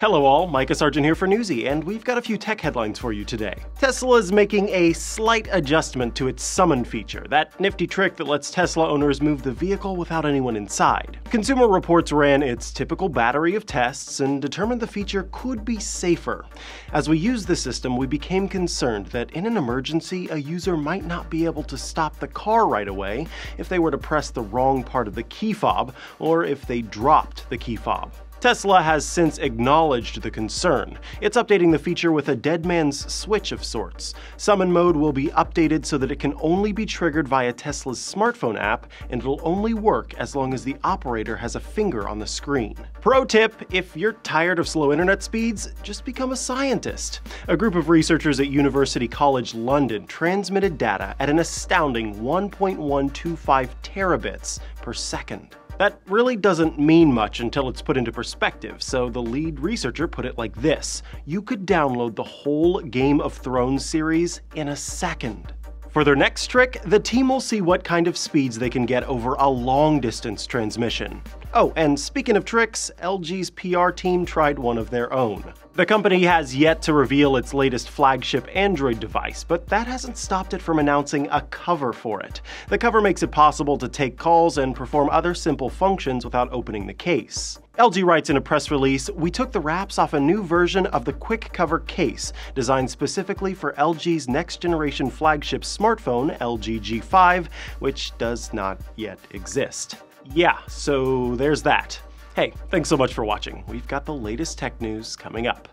Hello all, Mikah Sargent here for Newsy, and we've got a few tech headlines for you today. Tesla is making a slight adjustment to its summon feature, that nifty trick that lets Tesla owners move the vehicle without anyone inside. Consumer Reports ran its typical battery of tests and determined the feature could be safer. As we used the system, we became concerned that in an emergency, a user might not be able to stop the car right away if they were to press the wrong part of the key fob, or if they dropped the key fob. Tesla has since acknowledged the concern. It's updating the feature with a dead man's switch of sorts. Summon mode will be updated so that it can only be triggered via Tesla's smartphone app, and it'll only work as long as the operator has a finger on the screen. Pro tip if you're tired of slow internet speeds, just become a scientist. A group of researchers at University College London transmitted data at an astounding 1.125 terabits per second. That really doesn't mean much until it's put into perspective, so the lead researcher put it like this You could download the whole Game of Thrones series in a second. For their next trick, the team will see what kind of speeds they can get over a long distance transmission. Oh, and speaking of tricks, LG's PR team tried one of their own. The company has yet to reveal its latest flagship Android device, but that hasn't stopped it from announcing a cover for it. The cover makes it possible to take calls and perform other simple functions without opening the case. LG writes in a press release, We took the wraps off a new version of the Quick Cover case, designed specifically for LG's next generation flagship smartphone, LG G5, which does not yet exist yeah, so there's that. Hey, thanks so much for watching. We've got the latest tech news coming up.